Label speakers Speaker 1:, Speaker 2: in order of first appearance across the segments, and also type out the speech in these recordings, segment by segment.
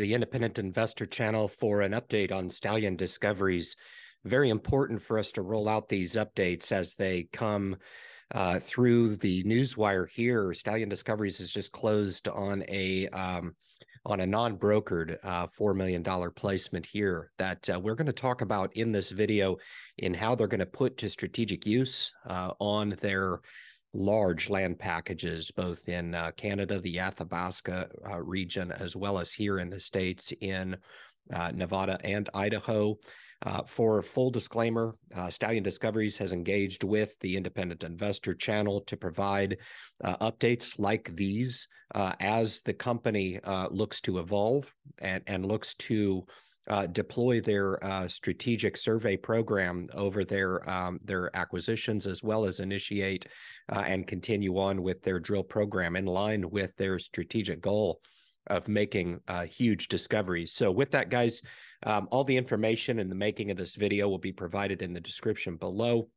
Speaker 1: the Independent Investor Channel for an update on Stallion Discoveries. Very important for us to roll out these updates as they come uh, through the newswire here. Stallion Discoveries has just closed on a um, on a non-brokered uh, $4 million placement here that uh, we're going to talk about in this video in how they're going to put to strategic use uh, on their large land packages, both in uh, Canada, the Athabasca uh, region, as well as here in the States in uh, Nevada and Idaho. Uh, for full disclaimer, uh, Stallion Discoveries has engaged with the Independent Investor Channel to provide uh, updates like these as the company looks to evolve and, and looks to uh, deploy their uh, strategic survey program over their um, their acquisitions, as well as initiate uh, and continue on with their drill program in line with their strategic goal of making uh, huge discoveries. So, with that, guys, um, all the information and the making of this video will be provided in the description below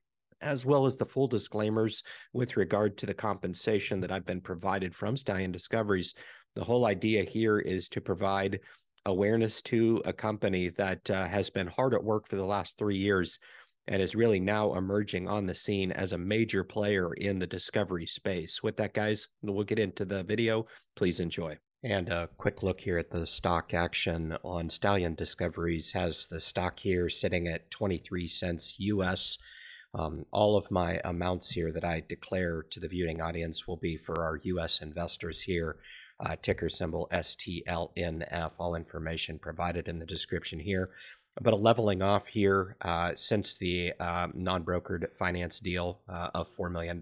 Speaker 1: as well as the full disclaimers with regard to the compensation that I've been provided from Stallion Discoveries. The whole idea here is to provide awareness to a company that uh, has been hard at work for the last three years and is really now emerging on the scene as a major player in the discovery space. With that, guys, we'll get into the video. Please enjoy. And a quick look here at the stock action on Stallion Discoveries has the stock here sitting at 23 cents US. Um, all of my amounts here that I declare to the viewing audience will be for our US investors here uh, ticker symbol STLNF. All information provided in the description here. But a leveling off here uh, since the uh, non brokered finance deal uh, of $4 million.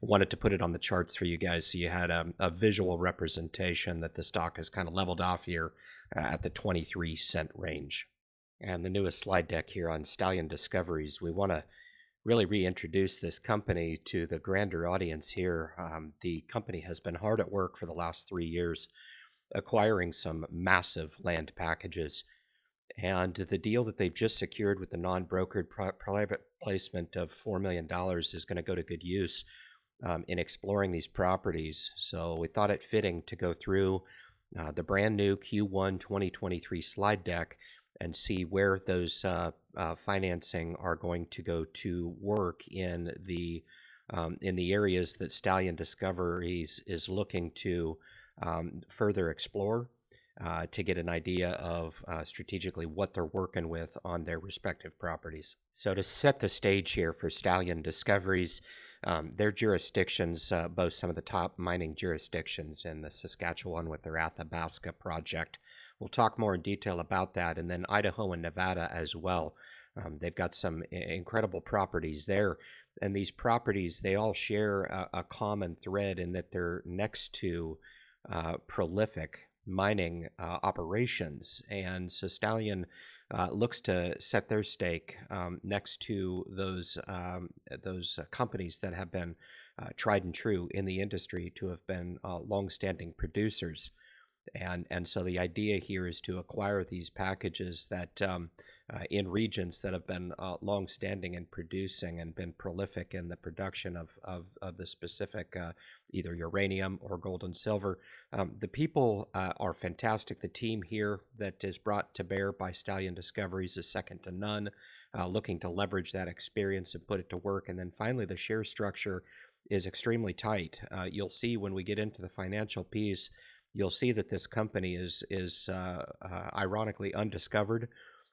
Speaker 1: Wanted to put it on the charts for you guys so you had a, a visual representation that the stock has kind of leveled off here uh, at the 23 cent range. And the newest slide deck here on Stallion Discoveries, we want to really reintroduce this company to the grander audience here. Um, the company has been hard at work for the last three years, acquiring some massive land packages. And the deal that they've just secured with the non brokered private placement of $4 million is going to go to good use um, in exploring these properties. So we thought it fitting to go through uh, the brand new Q1 2023 slide deck and see where those uh, uh, financing are going to go to work in the um, in the areas that Stallion Discoveries is looking to um, further explore uh, to get an idea of uh, strategically what they're working with on their respective properties. So to set the stage here for Stallion Discoveries, um, their jurisdictions uh, boast some of the top mining jurisdictions in the Saskatchewan with their Athabasca project. We'll talk more in detail about that, and then Idaho and Nevada as well. Um, they've got some incredible properties there, and these properties they all share a, a common thread in that they're next to uh, prolific mining uh, operations, and so Stallion uh, looks to set their stake um, next to those um, those companies that have been uh, tried and true in the industry to have been uh, long-standing producers and and so the idea here is to acquire these packages that um, uh, in regions that have been uh, long-standing and producing and been prolific in the production of of, of the specific uh, either uranium or gold and silver. Um, the people uh, are fantastic. The team here that is brought to bear by Stallion Discoveries is second to none. Uh, looking to leverage that experience and put it to work, and then finally the share structure is extremely tight. Uh, you'll see when we get into the financial piece you'll see that this company is is uh, uh, ironically undiscovered,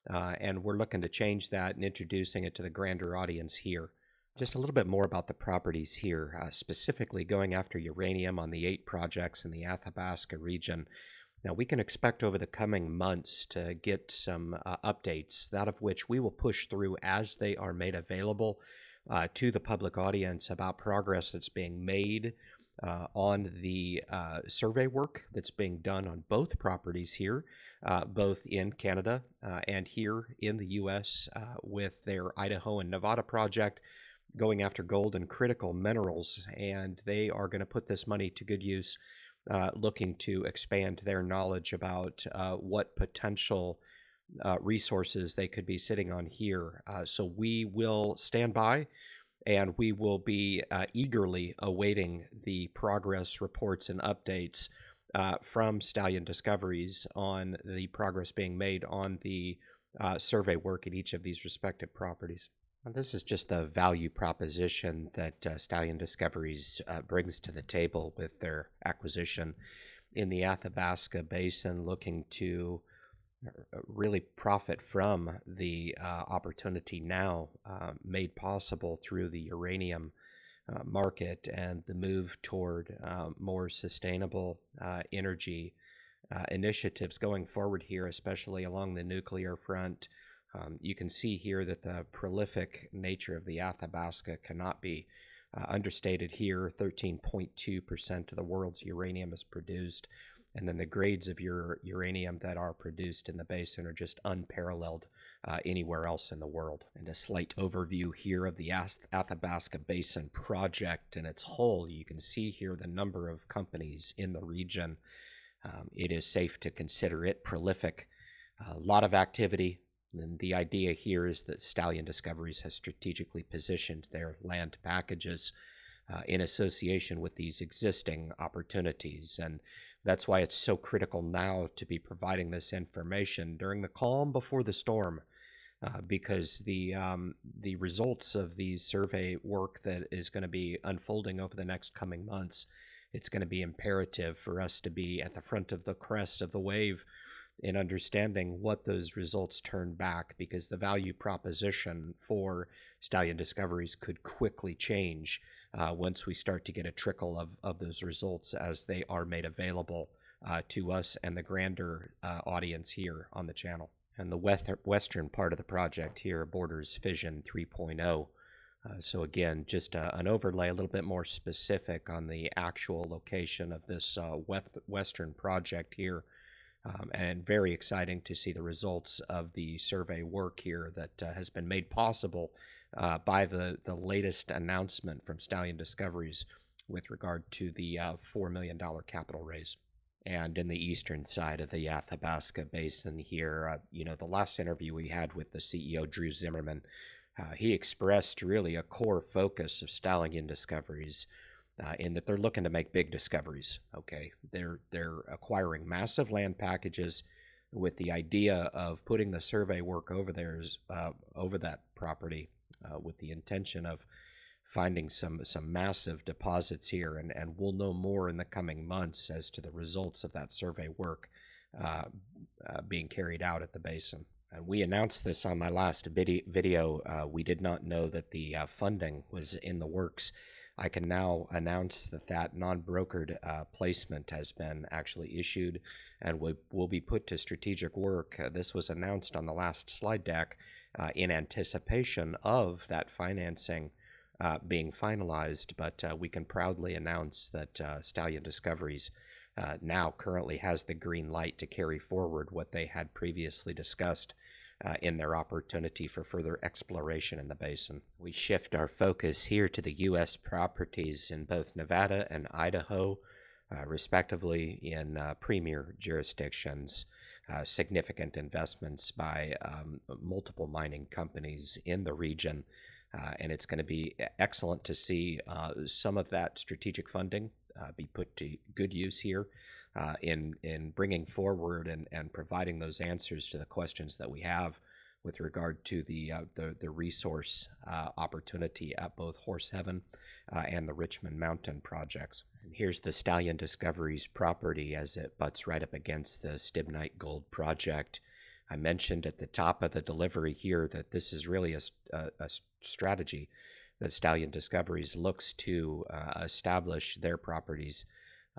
Speaker 1: uh, and we're looking to change that and introducing it to the grander audience here. Just a little bit more about the properties here, uh, specifically going after uranium on the eight projects in the Athabasca region. Now, we can expect over the coming months to get some uh, updates, that of which we will push through as they are made available uh, to the public audience about progress that's being made uh, on the uh, survey work that's being done on both properties here, uh, both in Canada uh, and here in the U.S. Uh, with their Idaho and Nevada project going after gold and critical minerals. And they are going to put this money to good use, uh, looking to expand their knowledge about what potential. resources they could be sitting on here. so we will stand by and we will be uh, eagerly awaiting the progress reports and updates uh, from Stallion Discoveries on the progress being made on the uh, survey work at each of these respective properties. This is just the value proposition that uh, Stallion Discoveries uh, brings to the table with their acquisition in the Athabasca Basin, looking to really profit from the uh, opportunity now uh, made possible through the uranium uh, market and the move toward uh, more sustainable uh, energy initiatives going forward here, especially along the nuclear front. Um, you can see here that the prolific nature of the Athabasca cannot be uh, understated here. 13.2% of the world's uranium is produced and then the grades of your uranium that are produced in the basin are just unparalleled uh, anywhere else in the world. And a slight overview here of the Athabasca Basin project in its whole. You can see here the number of companies in the region. Um, it is safe to consider it prolific. A lot of activity. And the idea here is that Stallion Discoveries has strategically positioned their land packages uh, in association with these existing opportunities. And that's why it's so critical now to be providing this information during the calm before the storm. Uh, because the um, the results of the survey work that is going to be unfolding over the next coming months, it's going to be imperative for us to be at the front of the crest of the wave in understanding what those results turn back because the value proposition for stallion discoveries could quickly change uh, once we start to get a trickle of, of those results as they are made available uh, to us and the grander uh, audience here on the channel. And the western part of the project here borders Fission 3.0. Uh, so again, just uh, an overlay a little bit more specific on the actual location of this uh, western project here. Um, and very exciting to see the results of the survey work here that uh, has been made possible uh, by the, the latest announcement from Stallion Discoveries with regard to the uh, $4 million capital raise. And in the eastern side of the Athabasca Basin here, uh, you know, the last interview we had with the CEO, Drew Zimmerman, uh, he expressed really a core focus of Stallion Discoveries uh, in that they're looking to make big discoveries. Okay, they're they're acquiring massive land packages with the idea of putting the survey work over there uh, over that property uh, with the intention of finding some some massive deposits here, and, and we'll know more in the coming months as to the results of that survey work uh, uh, being carried out at the basin. And we announced this on my last video. Uh, we did not know that the uh, funding was in the works. I can now announce that that non-brokered uh, placement has been actually issued and will, will be put to strategic work. this was announced on the last slide deck uh, in anticipation of that financing uh, being finalized. But uh, we can proudly announce that uh, Stallion Discoveries uh, now currently has the green light to carry forward what they had previously discussed. In their opportunity for further exploration in the basin. We shift our focus here to the U.S. properties in both Nevada and Idaho, respectively, in premier jurisdictions uh, significant investments by um, multiple mining companies in the region. Uh, and it's going to be excellent to see uh, some of that strategic funding uh, be put to good use here uh, in in bringing forward and, and providing those answers to the questions that we have with regard to the uh, the, the, resource uh, opportunity at both Horse Heaven uh, and the Richmond Mountain projects. And here's the Stallion Discoveries property as it butts right up against the Stibnite Gold project. I mentioned at the top of the delivery here that this is really a, a, a strategy that Stallion Discoveries looks to uh, establish their properties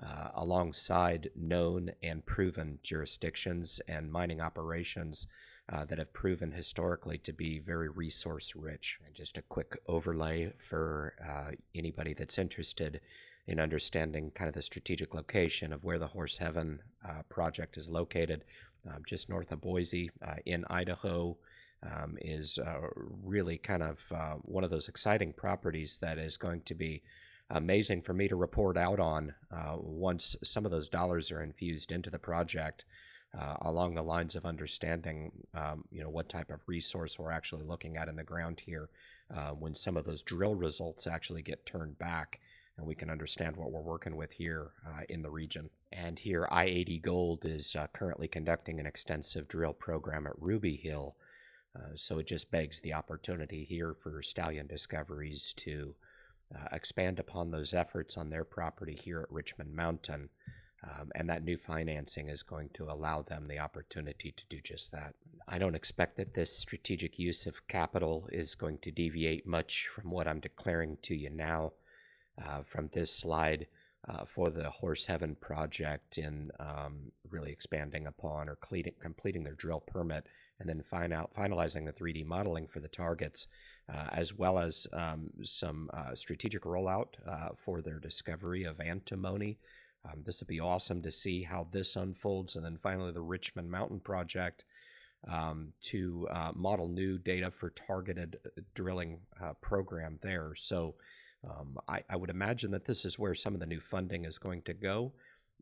Speaker 1: uh, alongside known and proven jurisdictions and mining operations uh, that have proven historically to be very resource rich. And just a quick overlay for uh, anybody that's interested in understanding kind of the strategic location of where the Horse Heaven uh, project is located, um, just north of Boise uh, in Idaho. Um, is uh, really kind of uh, one of those exciting properties that is going to be amazing for me to report out on once some of those dollars are infused into the project uh, along the lines of understanding, um, you know, what type of resource we're actually looking at in the ground here uh, when some of those drill results actually get turned back and we can understand what we're working with here uh, in the region. And here, I 80 Gold is uh, currently conducting an extensive drill program at Ruby Hill. Uh, so it just begs the opportunity here for Stallion Discoveries to uh, expand upon those efforts on their property here at Richmond Mountain. Um, and that new financing is going to allow them the opportunity to do just that. I don't expect that this strategic use of capital is going to deviate much from what I'm declaring to you now uh, from this slide uh, for the Horse Heaven project in um, really expanding upon or completing, their drill permit and then find out, finalizing the 3D modeling for the targets, uh, as well as um, some uh, strategic rollout uh, for their discovery of antimony. Um, this would be awesome to see how this unfolds. And then finally, the Richmond Mountain Project um, to uh, model new data for targeted drilling program there. So um, I, I, would imagine that this is where some of the new funding is going to go,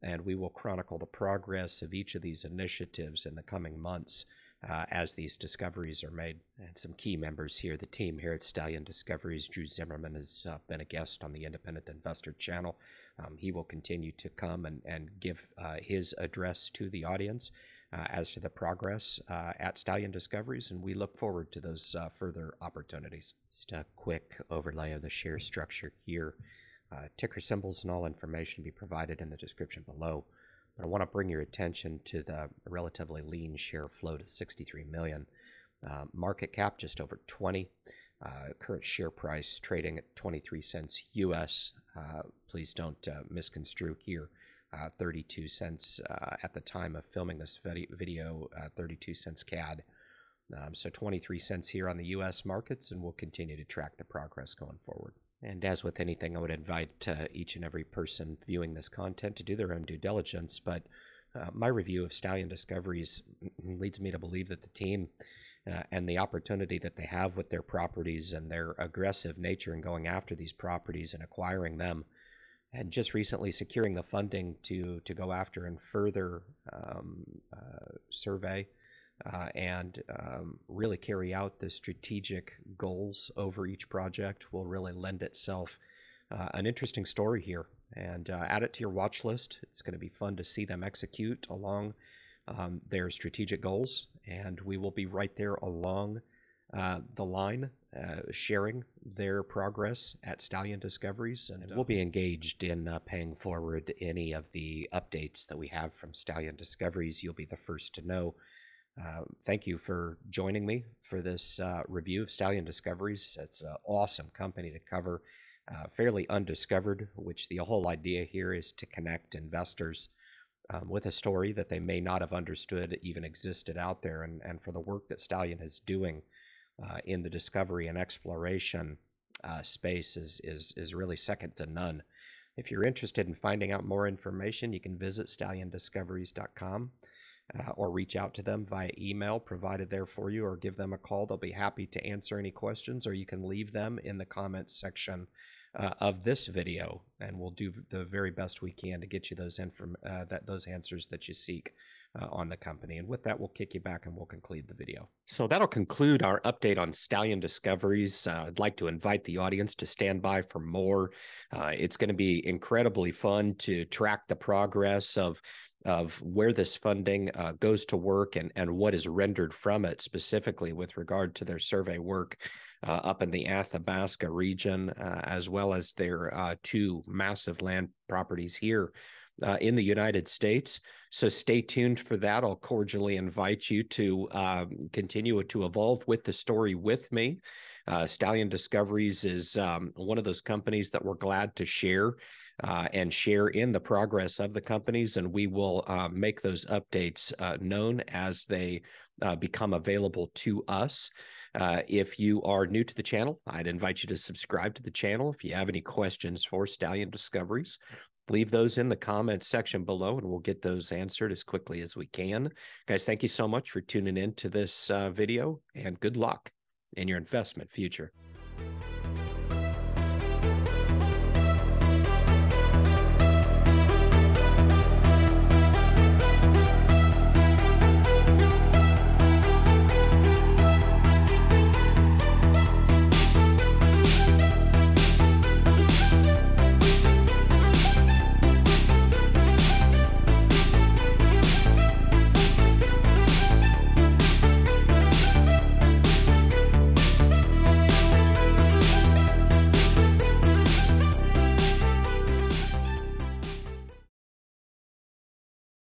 Speaker 1: and we will chronicle the progress of each of these initiatives in the coming months uh, as these discoveries are made. And some key members here, the team here at Stallion Discoveries, Drew Zimmerman has uh, been a guest on the Independent Investor channel. Um, he will continue to come and, and give uh, his address to the audience uh, as to the progress uh, at Stallion Discoveries, and we look forward to those uh, further opportunities. Just a quick overlay of the share structure here. Ticker symbols and all information be provided in the description below. I want to bring your attention to the relatively lean share float of 63 million. Uh, market cap just over 20. Uh, current share price trading at 23 cents US. please don't misconstrue here uh, 32 cents uh, at the time of filming this video, uh, 32 cents CAD. Um, so 23 cents here on the US markets, and we'll continue to track the progress going forward. And as with anything, I would invite uh, each and every person viewing this content to do their own due diligence. But uh, my review of Stallion Discoveries leads me to believe that the team uh, and the opportunity that they have with their properties and their aggressive nature in going after these properties and acquiring them and just recently securing the funding to to go after and further um, uh, survey uh, and um, really carry out the strategic goals over each project will really lend itself uh, an interesting story here and uh, add it to your watch list it's going to be fun to see them execute along um, their strategic goals and we will be right there along uh, the line, uh, sharing their progress at Stallion Discoveries, and we'll be engaged in uh, paying forward any of the updates that we have from Stallion Discoveries. You'll be the first to know. Uh, thank you for joining me for this uh, review of Stallion Discoveries. It's an awesome company to cover, uh, fairly undiscovered, which the whole idea here is to connect investors. Um, with a story that they may not have understood even existed out there, and, and for the work that Stallion is doing uh, in the discovery and exploration uh, space is, is, is really second to none. If you're interested in finding out more information, you can visit stalliondiscoveries.com uh, or reach out to them via email provided there for you or give them a call. They'll be happy to answer any questions or you can leave them in the comments section uh, of this video and we'll do the very best we can to get you those inform- uh, that those answers that you seek uh, on the company. And with that, we'll kick you back and we'll conclude the video. So that'll conclude our update on Stallion Discoveries. Uh, I'd like to invite the audience to stand by for more. Uh, it's going to be incredibly fun to track the progress of of where this funding uh, goes to work and, and what is rendered from it specifically with regard to their survey work uh, up in the Athabasca region, uh, as well as their uh, two massive land properties here uh, in the United States. So stay tuned for that. I'll cordially invite you to um, continue to evolve with the story with me. Uh, Stallion Discoveries is um, one of those companies that we're glad to share uh, and share in the progress of the companies, and we will uh, make those updates uh, known as they uh, become available to us. Uh, if you are new to the channel, I'd invite you to subscribe to the channel. If you have any questions for Stallion Discoveries, leave those in the comments section below and we'll get those answered as quickly as we can. Guys, thank you so much for tuning in to this uh, video and good luck in your investment future.